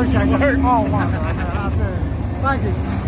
appreciate it. Oh, wonderful. Thank you.